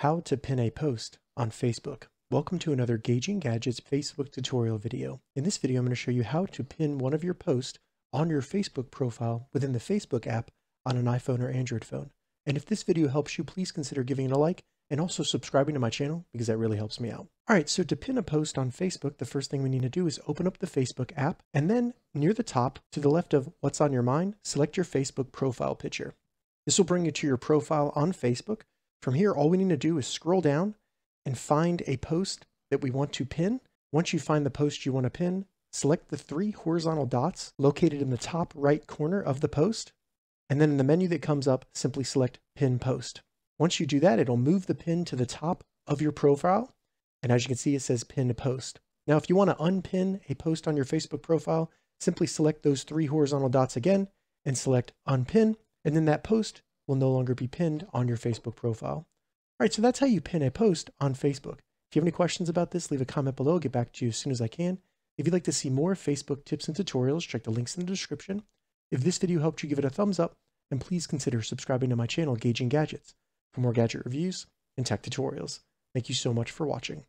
How to pin a post on Facebook. Welcome to another Gauging Gadgets Facebook tutorial video. In this video, I'm going to show you how to pin one of your posts on your Facebook profile within the Facebook app on an iPhone or Android phone. And if this video helps you, please consider giving it a like and also subscribing to my channel because that really helps me out. All right, so to pin a post on Facebook, the first thing we need to do is open up the Facebook app and then near the top to the left of what's on your mind, select your Facebook profile picture. This will bring you to your profile on Facebook. From here, all we need to do is scroll down and find a post that we want to pin. Once you find the post you want to pin, select the three horizontal dots located in the top right corner of the post. And then in the menu that comes up, simply select Pin Post. Once you do that, it'll move the pin to the top of your profile. And as you can see, it says Pin Post. Now, if you want to unpin a post on your Facebook profile, simply select those three horizontal dots again and select Unpin. And then that post will no longer be pinned on your Facebook profile. All right, so that's how you pin a post on Facebook. If you have any questions about this, leave a comment below. I'll get back to you as soon as I can. If you'd like to see more Facebook tips and tutorials, check the links in the description. If this video helped you, give it a thumbs up, and please consider subscribing to my channel, Gauging Gadgets for more gadget reviews and tech tutorials. Thank you so much for watching.